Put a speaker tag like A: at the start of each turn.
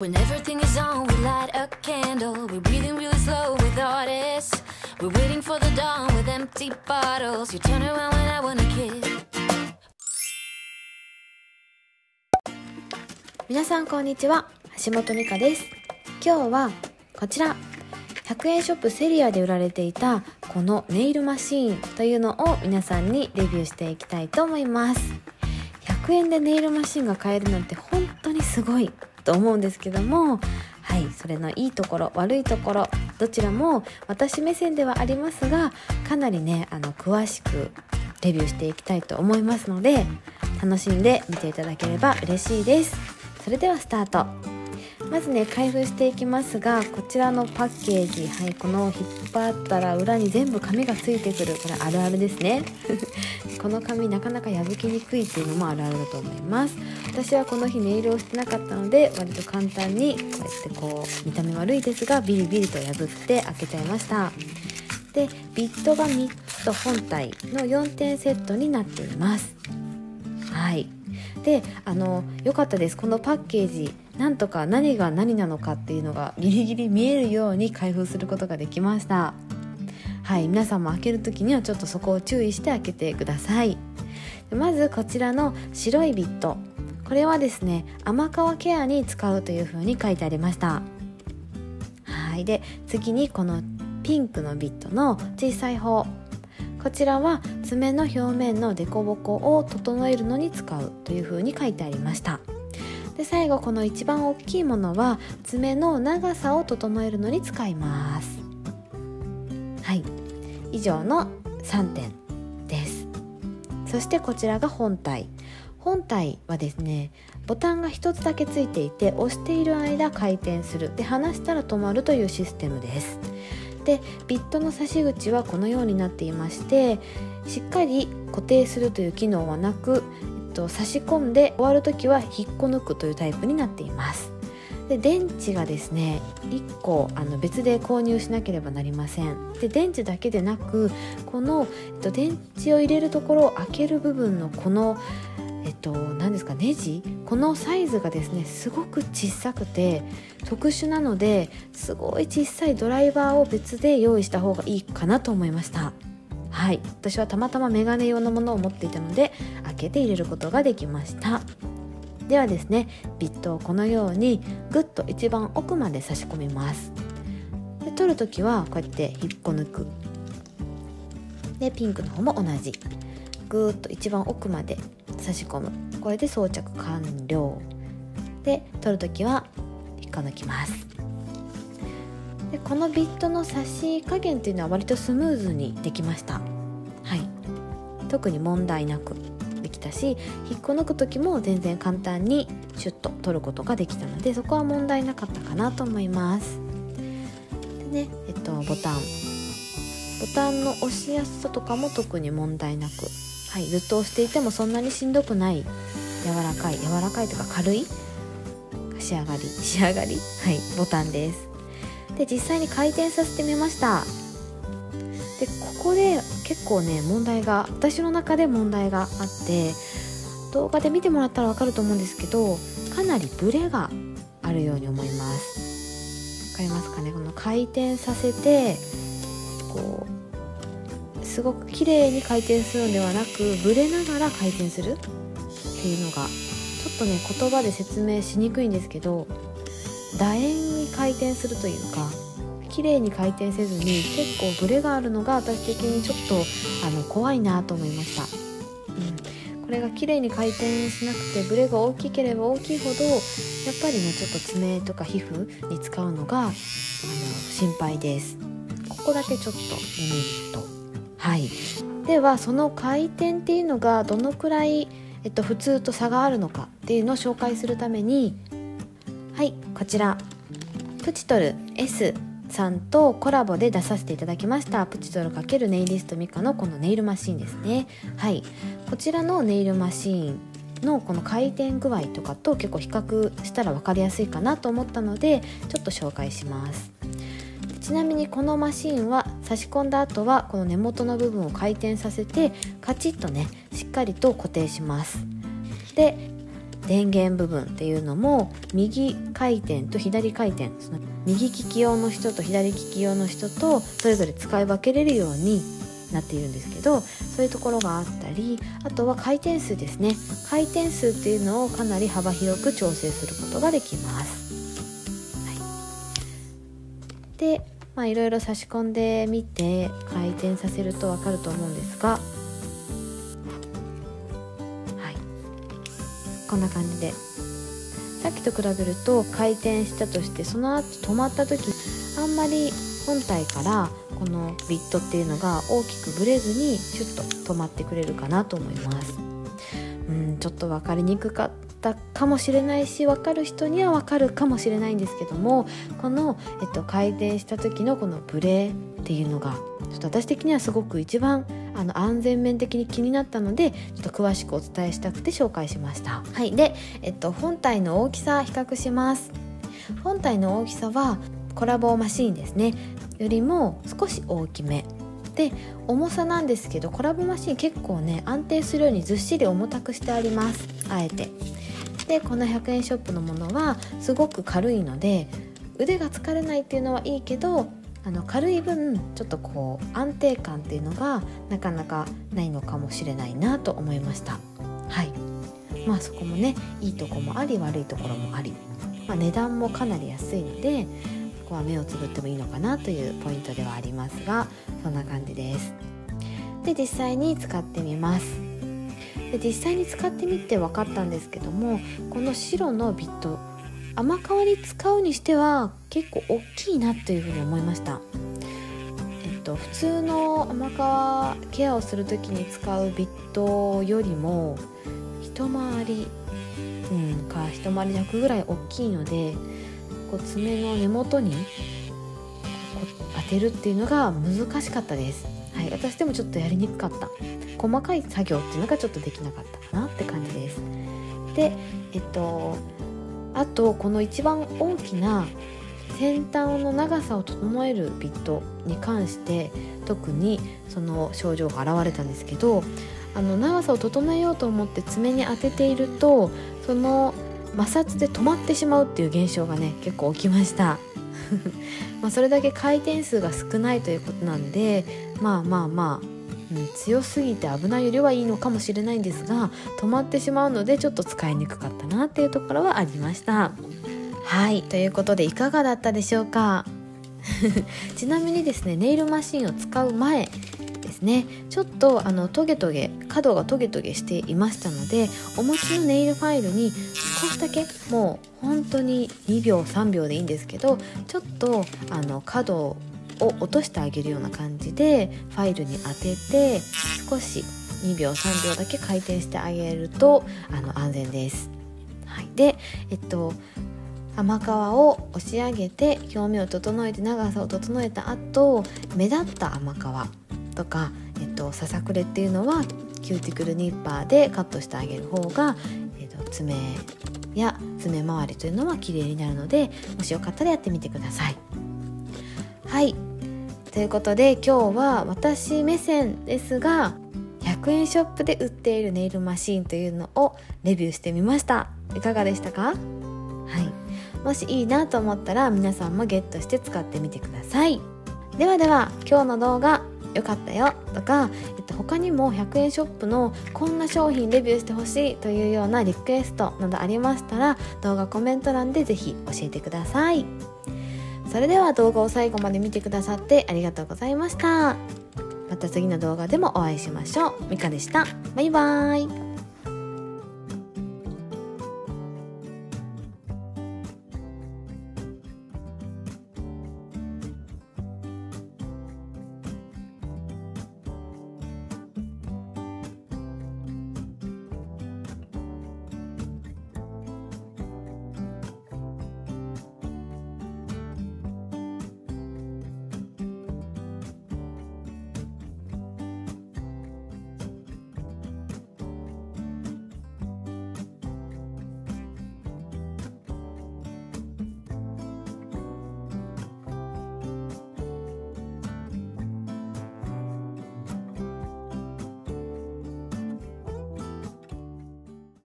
A: When everything is on, we light a candle. We're breathing really slow with artists. We're waiting for the dawn with empty bottles. You turn around when I wanna kiss.
B: 皆さんこんにちは橋本美香です今日はこちら100円ショップセリアで売られていたこのネイルマシーンというのを皆さんにレビューしていきたいと思います100円でネイルマシーンが買えるなんて本当にすごいと思うんですけどもはいそれのいいところ悪いところどちらも私目線ではありますがかなりねあの詳しくレビューしていきたいと思いますので楽しんで見ていただければ嬉しいです。それではスタート。まずね開封していきますがこちらのパッケージ。はいこの引っ張ったら裏に全部紙がついてくる。これあるあるですね。この紙なかなか破きにくいっていうのもあるあるだと思います。私はこの日ネイルをしてなかったので割と簡単にこうやってこう見た目悪いですがビリビリと破って開けちゃいました。でビットが3つと本体の4点セットになっています。はい。であの良かったです。このパッケージなんとか何が何なのかっていうのがギリギリ見えるように開封することができました。はい皆さんも開ける時にはちょっとそこを注意して開けてください。まずこちらの白いビット。これはですね甘皮ケアに使うというふうに書いてありました。はいで次にこのピンクのビットの小さい方。こちらは爪の表面の凸凹を整えるのに使うというふうに書いてありました。で最後この一番大きいものは爪の長さを整えるのに使います。はい。以上の3点です。そしてこちらが本体。本体はですねボタンが1つだけついていて押している間回転する。で離したら止まるというシステムです。でビットの差し口はこのようになっていましてしっかり固定するという機能はなく、と、差し込んで終わる時は引っこ抜くというタイプになっています。で電池がですね1個あの別で購入しなければなりません。で電池だけでなくこの、えっと、電池を入れるところを開ける部分のこのえっと何ですかネジ？このサイズがですねすごく小さくて特殊なのですごい小さいドライバーを別で用意した方がいいかなと思いました。はい。私はたまたまメガネ用のものを持っていたので開けて入れることができました。ではですねビットをこのようにぐっと一番奥まで差し込みます。で取る時はこうやって引っこ抜く。でピンクの方も同じ。ぐーっと一番奥まで差し込む。これで装着完了。で取る時は引っこ抜きます。でこのビットの差し加減っていうのは割とスムーズにできました。はい。特に問題なくできたし引っこ抜く時も全然簡単にシュッと取ることができたのでそこは問題なかったかなと思います。でねえっとボタン。ボタンの押しやすさとかも特に問題なく。はい、ずっと押していてもそんなにしんどくない柔らかい柔らかいというか軽い。仕上がり仕上がり。はい。ボタンです。で実際に回転させてみました。でここで結構ね問題が私の中で問題があって動画で見てもらったら分かると思うんですけどかなりブレがあるように思います。分かりますかね？この回転させてこうすごく綺麗に回転するのではなくブレながら回転するっていうのがちょっとね言葉で説明しにくいんですけど楕円に回転するというか綺麗に回転せずに結構ブレがあるのが私的にちょっとあの怖いなと思いました、うん、これが綺麗に回転しなくてブレが大きければ大きいほどやっぱりねちょっと爪とか皮膚に使うのがあの心配です。ここだけちょっとデメリットはい。ではその回転っていうのがどのくらい、えっと、普通と差があるのかっていうのを紹介するためにはいこちら。プチトル S さんとコラボで出させていただきました。プチトル×ネイリストミカのこのネイルマシンですね。はい。こちらのネイルマシーンのこの回転具合とかと結構比較したら分かりやすいかなと思ったのでちょっと紹介します。ちなみにこのマシンは差し込んだ後はこの根元の部分を回転させてカチッとねしっかりと固定します。で電源部分っていうのも右回転と左回転その右利き用の人と左利き用の人とそれぞれ使い分けれるようになっているんですけどそういうところがあったりあとは回転数ですね。回転数っていうのをかなり幅広く調整することができます、はい、でまあいろいろ差し込んでみて回転させると分かると思うんですがこんな感じで。さっきと比べると回転したとしてその後止まった時あんまり本体からこのビットっていうのが大きくぶれずにシュッと止まってくれるかなと思います。うんちょっと分かりにくかったかもしれないし分かる人には分かるかもしれないんですけどもこの、えっと、回転した時のこのブレっていうのがちょっと私的にはすごく一番あの安全面的に気になったのでちょっと詳しくお伝えしたくて紹介しました。はい。で、えっと、本体の大きさ比較します。本体の大きさはコラボマシーンですね。よりも少し大きめ。で重さなんですけどコラボマシン結構ね安定するようにずっしり重たくしてあります。あえて。でこの100円ショップのものはすごく軽いので腕が疲れないっていうのはいいけどあの軽い分ちょっとこう安定感っていうのがなかなかないのかもしれないなと思いました。はい。まあそこもねいいとこもあり悪いところもあり、まあ、値段もかなり安いのでこは目をつぶってもいいのかなというポイントではありますがそんな感じです。で実際に使ってみます。で実際に使ってみて分かったんですけどもこの白のビット甘皮に使うにしては結構大きいなというふうに思いました。えっと普通の甘皮ケアをする時に使うビットよりも一回りうんか一回り弱ぐらい大きいのでこう爪の根元に当てるっていうのが難しかったです、はい、私でもちょっとやりにくかった。細かい作業っていうのがちょっとできなかったかなって感じです。でえっとあとこの一番大きな先端の長さを整えるビットに関して特にその症状が現れたんですけどあの長さを整えようと思って爪に当てているとその摩擦で止まってしまうっていう現象がね結構起きました。まそれだけ回転数が少ないということなんでまあまあまあ、うん、強すぎて危ないよりはいいのかもしれないんですが止まってしまうのでちょっと使いにくかったなっていうところはありました。はいということでいかがだったでしょうか？ちなみにですねネイルマシンを使う前ですねちょっとあのトゲトゲ角がトゲトゲしていましたのでお持ちのネイルファイルに少しだけもう本当に2秒3秒でいいんですけどちょっとあの角を落としてあげるような感じでファイルに当てて少し2秒3秒だけ回転してあげるとあの安全です。はい、でえっと甘皮を押し上げて表面を整えて長さを整えた後目立った甘皮とか、えっと、ささくれっていうのはキューティクルニッパーでカットしてあげる方が、えっと、爪や爪周りというのは綺麗になるのでもしよかったらやってみてください。はい。ということで今日は私目線ですが100円ショップで売っているネイルマシーンというのをレビューしてみました。いかがでしたか？はい。もしいいなと思ったら皆さんもゲットして使ってみてください。ではでは今日の動画良かったよとか、えっと、他にも100円ショップのこんな商品レビューしてほしいというようなリクエストなどありましたら動画コメント欄でぜひ教えてください。それでは動画を最後まで見てくださってありがとうございました。また次の動画でもお会いしましょう。みかでした。バイバーイ。